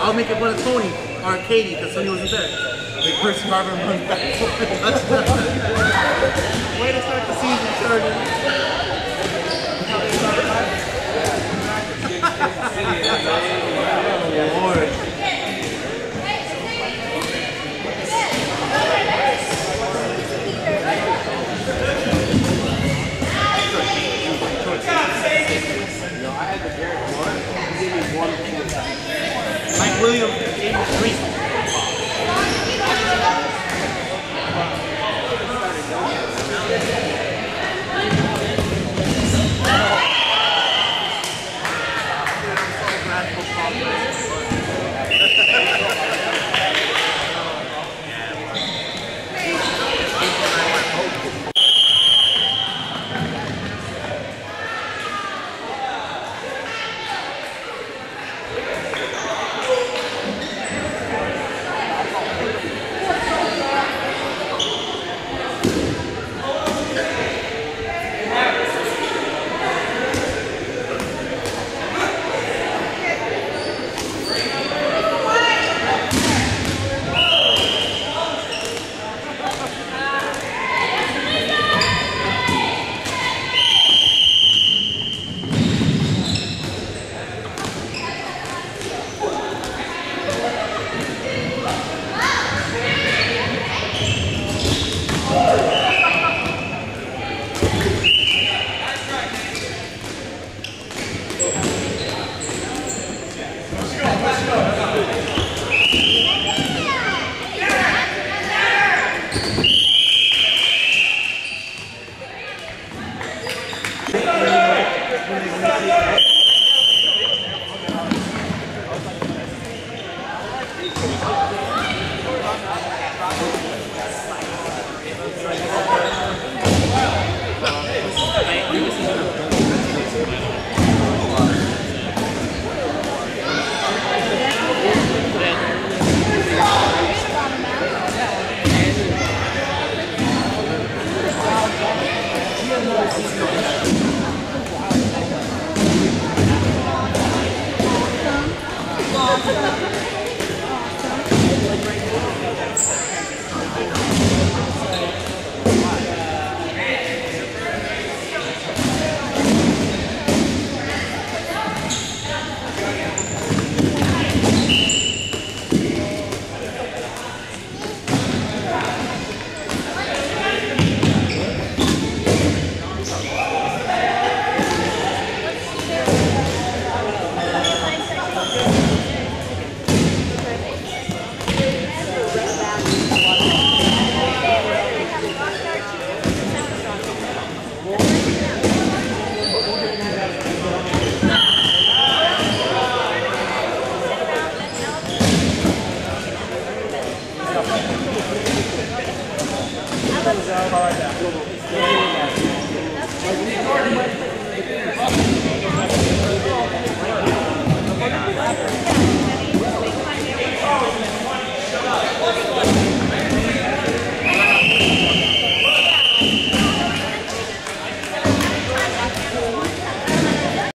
I'll make it one of Tony or Katie because Tony wasn't there. The Chris Garvin runs back. Way to start the season, Sergeant. Lord.